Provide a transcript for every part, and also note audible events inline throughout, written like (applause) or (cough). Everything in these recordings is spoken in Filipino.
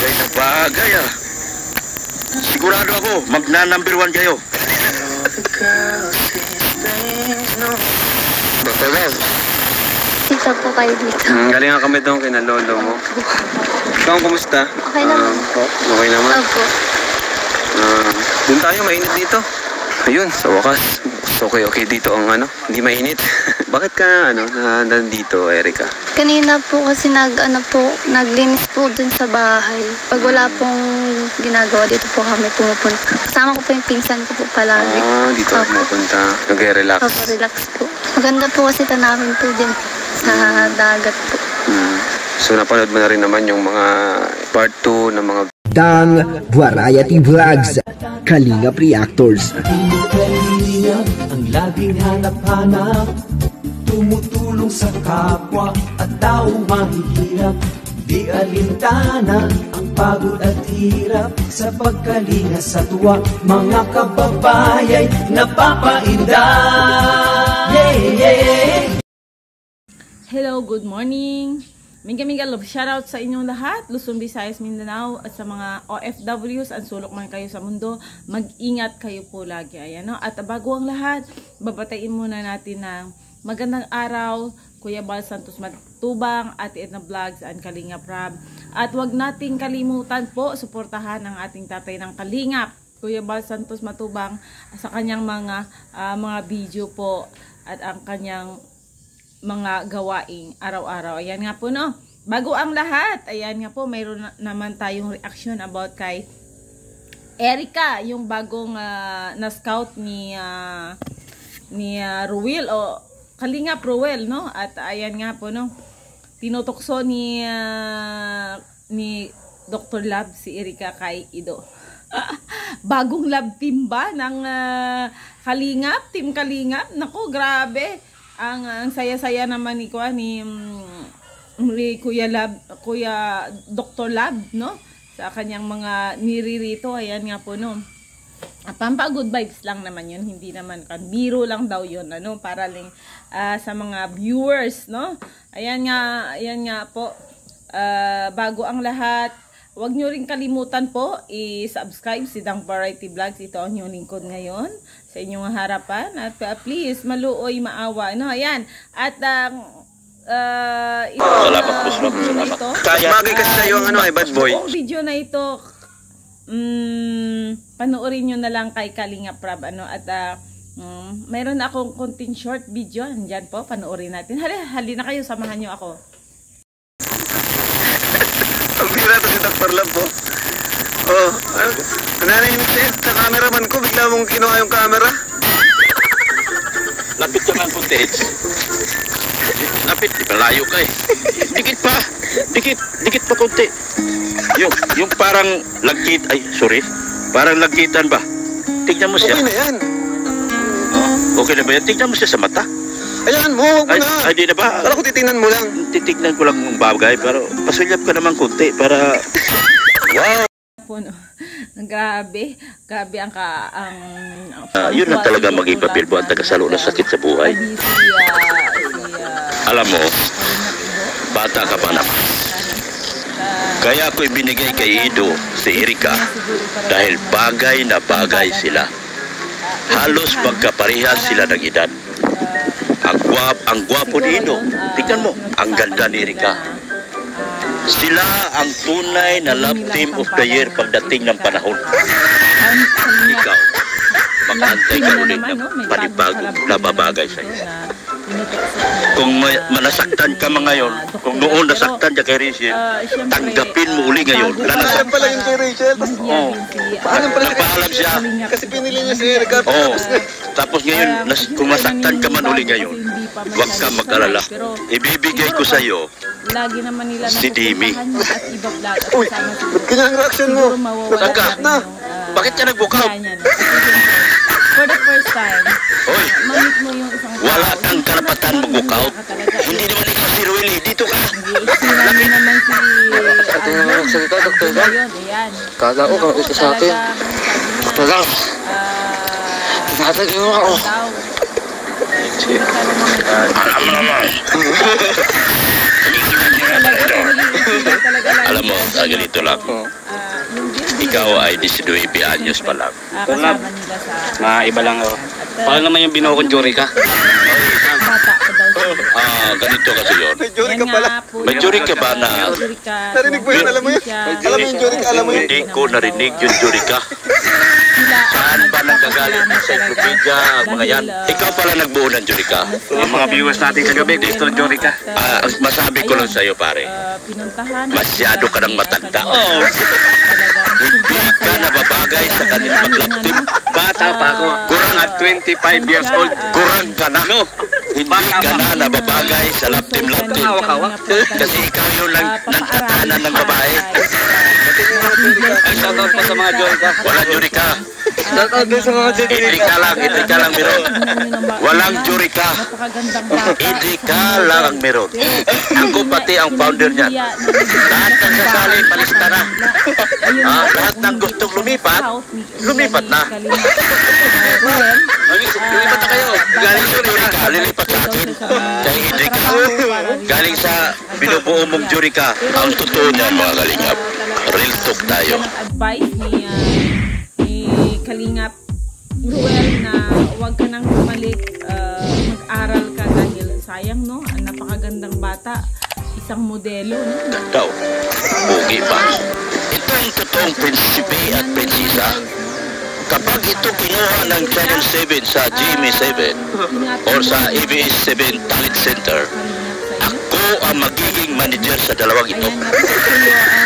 Bagay na bagay ah. Sigurado ako, magna number one kayo. Dr. Bev, Isa po kayo dito. hmm, galing nga kami doon kina lolo mo. Ikaw, kumusta? Okay naman. Ah, po, okay naman. Opo. Ah, doon tayo, mainit dito. Ayun, sa wakas. Okay, okay dito ang ano, hindi mainit. (laughs) Bakit ka ano, na, nandito, Erika? Kanina po kasi nag, ano po, naglinis po dun sa bahay. Pag wala pong ginagawa, dito po kami pumupunta. Kasama ko po yung pinsan ko po palagi. Ah, dito ako Opo. pupunta. Nag-relax. Opo, relax po. Maganda po kasi tanawin po din sa dagat po. Hmm. So, napanood mo na rin naman yung mga part 2 ng mga Dang Variety Vlogs Kalingap Reactors laging hanap-hanap Tumutulong sa kapwa at tao mahihirap. Di alintana ang pagod at hirap Sa pagkalinga sa tuwa. Mga kababayay napapainda. Yeah, yeah. Hello, good morning. Mingga love shoutout sa inyong lahat, Luzon, Visayas, Mindanao at sa mga OFWs ang sulok man kayo sa mundo. Mag-ingat kayo po lagi. Ayan, no? At bago ang lahat, babatayin muna natin ng magandang araw, Kuya Bal Santos Matubang, Ate Edna Vlogs, and Kalinga Prab. At wag nating kalimutan po, suportahan ang ating tatay ng Kalingap, Kuya Bal Santos Matubang, sa kanyang mga ah, mga video po at ang kanyang mga gawaing araw-araw. Ayan nga po no. Bago ang lahat, ayan nga po, mayroon na- naman tayong reaction about kay Erica, yung bagong ah, na-scout ni ah, ni ah, Ruel o Kalingap Ruel, no? At ayan nga po no. Tinutokso ni ah, ni Dr. Lab si Erica kay Ido. (laughs) Bagong lab team ba ng ah, Kalingap, Team Kalingap? Nako, grabe. Ang ang saya-saya naman ni Kuya ni mm, ni Kuya Lab, Kuya Dr. Lab, no? Sa kanyang mga niririto, ayan nga po no. Ah, Pampa good vibes lang naman yun, hindi naman kan biro lang daw yun, ano, para lang ah, sa mga viewers, no? Ayan nga, ayan nga po. Ah, bago ang lahat, Huwag nyo rin kalimutan po i-subscribe si Dang Variety Vlogs. Ito ang inyong lingkod ngayon sa inyong harapan. At uh, please, maluoy, maawa. No, ayan. At ang uh, ito, Salamat po, uh, salamat, ito, Mas bagay kasi sa'yo ang ano, eh, bad boy. Buong video na ito, mm, panoorin nyo na lang kay Kalinga Prab. Ano, at uh, mm, mayroon na akong konting short video. Andyan po, panoorin natin. Hali, hali na kayo, samahan nyo ako. Ang bira to si Dr. Love po. Oh, ano? Nananimik siya sa cameraman ko. Bigla mong kinuha yung camera. Lapit ka ng footage. Lapit, di malayo ka eh. Dikit pa. Dikit, dikit pa konti. Yung, yung parang lagkit, ay, sorry. Parang lagkitan ba? Tignan mo siya. Okay na yan. Oh, okay na ba yan? Tignan mo siya sa mata. Ayan mo, huwag mo Ay, na. ay di na ba? Kala ko titingnan mo lang. Titignan ko lang ng bagay, pero pasulyap ka naman konti para... (laughs) Wow! Grabe, grabe ang ka ang, ang Ah, yun na talaga maging papel mo ang tagasalo ng sakit sa buhay. Alam mo, bata ka pa naman. Kaya ako ibinigay kay Ido si Erika dahil bagay na bagay sila. Halos magkaparehas sila ng edad. Ang guwap, ang gwapo ni Ido. Tingnan mo, ang ganda ni Erika. Sila ang tunay na love team of the year pagdating ng panahon. Ikaw, mag-antay ka ulit ng panibagong nababagay sa iyo. Kung may, manasaktan ka man ngayon, kung noon nasaktan ka kay Rachel, tanggapin mo uli ngayon. Lanasak. Paalam pala yun kay Rachel. Oo. Paalam pala Nagpaalam siya. kasi pinili niya si Erika. Oo. Tapos ngayon, nas, kung masaktan ka man uli ngayon, huwag ka mag-alala. Ibibigay ko sa iyo Lagi naman nila Si Dimi. napupuntahan at iba vlog at Uy, kasama ba't ganyan ang reaction mo? Siguro mawawala Nagka. rin Na. yung, ah, Bakit ka nag-walk out? ganyan. Kasi siyempre, For the first time, Hoy, mamit mo yung isang tao. wala kang Hindi ka karapatan na- out. ka talaga. Hindi naman ikaw si Rueli. Dito ka. Mo naman si Ate, Alvin. magsalita, Dr. Alvin Val. ayan. Kala ko, Naku, ito sa akin. talagang sabi niya, Wala. ah, Nakatagin mo ako. Alam mo naman. Alam mo, ah, ganito lang. Ah, Ikaw ay 19 anyos pa lang. ah, sa Mga iba lang ako. Ah, Paano naman yung binukod jury ka? bata pa daw siya. Ah, ganito kasi yun. jury Yan nga po May jury ka ba na- Jury ka. Narinig mo yun, alam mo yun? Alam mo yung jury ka, alam mo yun? Hindi ko narinig yung jury ka. Saan ba nanggagaling ng encyclopedia, mga yan? Ikaw pala nagbuo ng jury ka. Yung mga viewers natin kagabi, gusto ng jury ka. Ah, masabi ko lang sa'yo, pare. pinuntahan. Masyado ka ng matanda. Oh. Hindi ka nababagay sa kanilang maglaktim. Bata pa ako. Kurang at 25 years old. Kurang ka na. Hindi ka na nababagay sa laptim-laptim. Kasi ikaw yung lang nagtatanan ng babae. Ay, shoutout po sa mga jury ka. Walang jury ka. Shoutout din sa mga jury. Ka lang, hindi ka lang meron. Walang jury ka lang ang meron. Ako pati ang founder niyan. Lahat ng sasali, palista na. Ah, lahat ng gustong lumipat, lumipat na. Galing sa jury ka, lilipat sa akin. Kaya hindi ka. Galing sa binubuo mong jury ka. Ang totoo niyan, mga kalingap. Real talk tayo. advice ni, ah, ni Kalingap Ruel na huwag ka nang bumalik, ah, mag-aral ka dahil sayang no, ang napakagandang bata, isang modelo no, Daw, bugi pa. Itong totoong prinsipe at prinsesa, kapag ito kinuha ng Channel 7 sa GMA7 or sa ABS-7 Talent Center, ako ang magiging manager sa dalawang ito. Ah,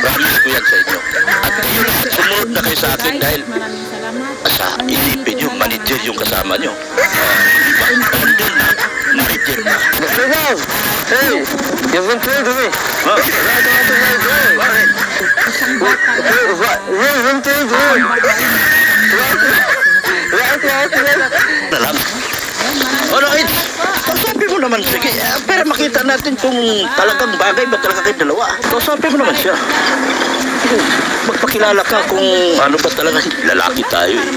Promise ko yan sa inyo. At kayo lahat sumunod na kayo sa akin dahil sa isipin nyo, manager yung kasama nyo. Ah, di ba? Founder na, manager na. Hey, you've been through to me. Bakit? You've been through to me. Na lang. Alright. Kausapin mo naman, sige. Pero makita natin kung talagang bagay ba talaga kayo dalawa. Kausapin mo naman siya. Magpakilala ka kung ano ba talaga. Lalaki tayo eh.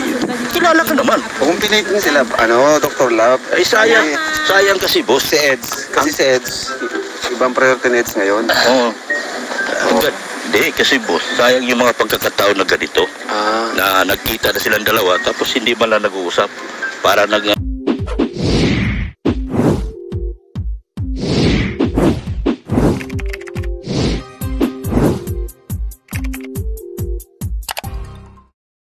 Kilala ka naman. Kung pinitin sila, ano, Dr. Love, Ay sayang. Sayang kasi, boss. si Eds, kasi si Eds, ibang priority na Eds ngayon. Oo. Hindi, kasi boss, sayang yung mga pagkakataon na ganito Ah, na nagkita na silang dalawa tapos hindi man lang nag-uusap. Para nag